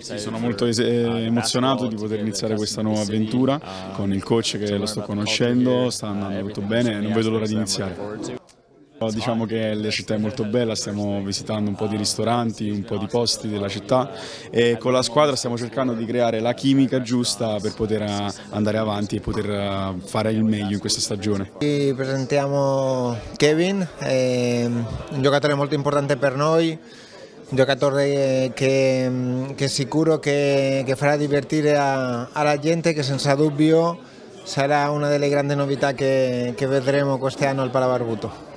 Sì, sono molto es- uh, eh, emozionato di poter iniziare questa nuova avventura uh, con il coach che lo sto conoscendo, sta uh, andando tutto everything. bene e non vedo l'ora di iniziare. Diciamo che la città è molto bella, stiamo visitando un po' di ristoranti, un po' di posti della città e con la squadra stiamo cercando di creare la chimica giusta per poter eh, andare avanti e poter eh, fare il meglio in questa stagione. Qui presentiamo Kevin, eh, un giocatore molto importante per noi, Yo que que, que sicuro que, que farà divertir a, a la gente, que sense dubbio será una delle grandi novità que che vedremo quest'anno al Palabarbuto.